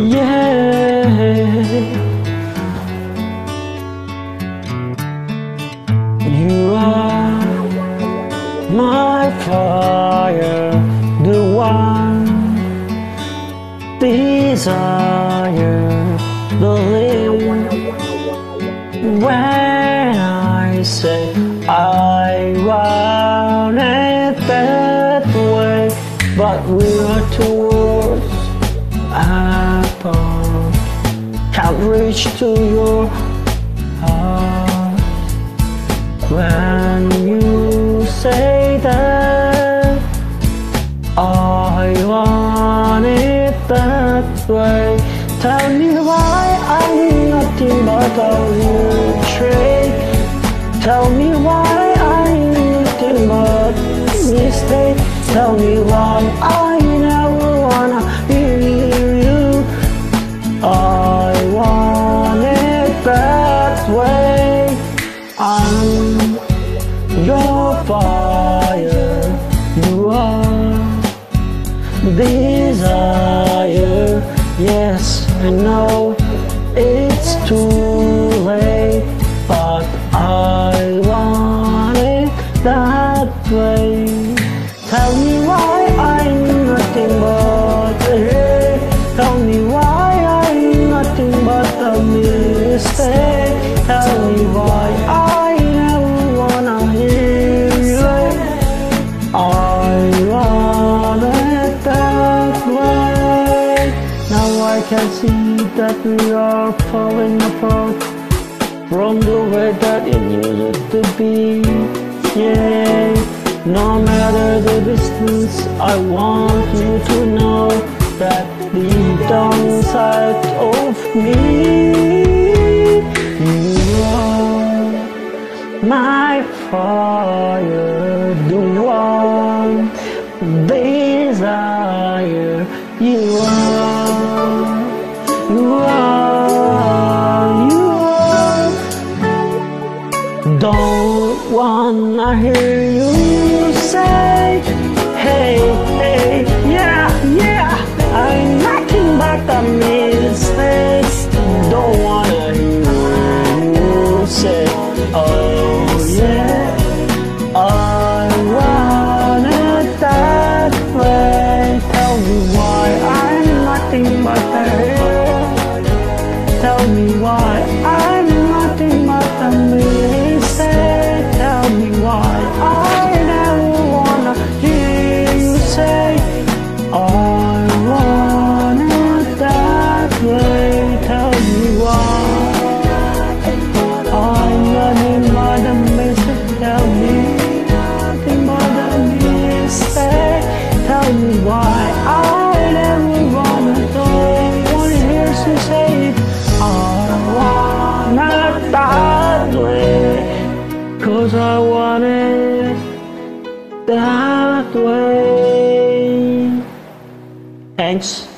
Yeah. You are my fire, the one desire, the limb. When I say I want it that way, but we are two worlds apart, can't reach to your heart. When you say that I want it that way? Tell me why I'm nothing but a trick. Tell me why I'm nothing but mistake. Tell me why I desire. Yes, I know it's too late, but I want it that way. Tell me why Now I can see that we are falling apart from the way that it used to be. Yeah, no matter the distance, I want you to know that the downside of me, you are my fire, the one desire. You are, Don't wanna hear you say, hey, hey, yeah, yeah. I'm nothing but a mistake. Don't wanna hear you say, oh yeah. I want it that way. Tell me why I'm nothing but a why I never hear you say it. Want it that way. Cause I want it that way. Thanks.